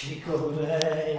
Ci Bay.